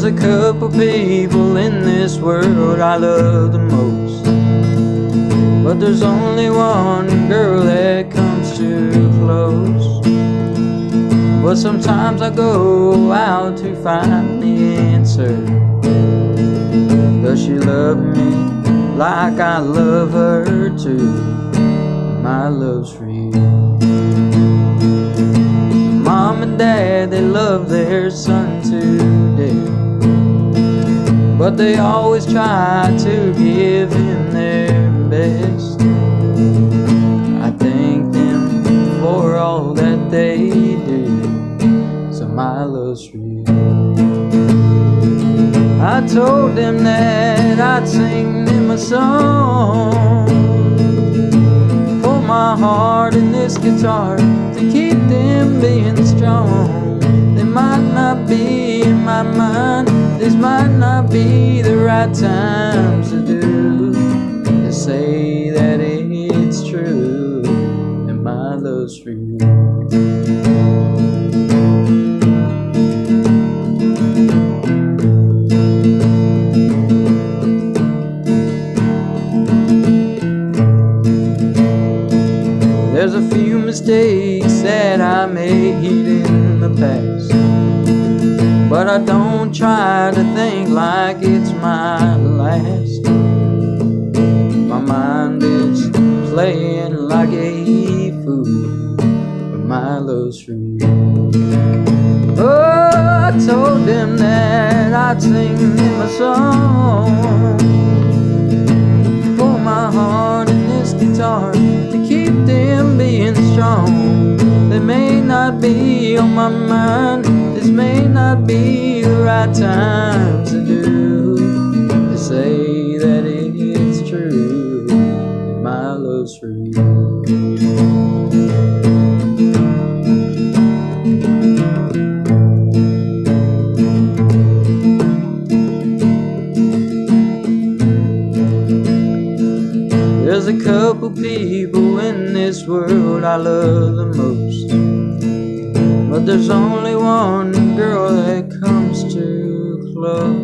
There's a couple people in this world I love the most. But there's only one girl that comes too close. But sometimes I go out to find the answer. Does she love me like I love her too? My love's for you Mom and Dad, they love their But they always try to give him their best. I thank them for all that they do. So my love's you. I told them that I'd sing them a song. For my heart in this guitar to keep them being strong. They might not be in my mind, this might not be the right times to do. To say that it's true, and my love's for you. There's a few mistakes that I made in the past. But I don't try to think like it's my last. My mind is playing like a fool, but my love's you. Oh, I told them that I'd sing them a song for my heart and this guitar to keep them being strong. They may not be on my mind, this may not be the right time to do. To say that it's true, my love's for you. There's a couple people in this world I love the most. But there's only one girl that comes too close.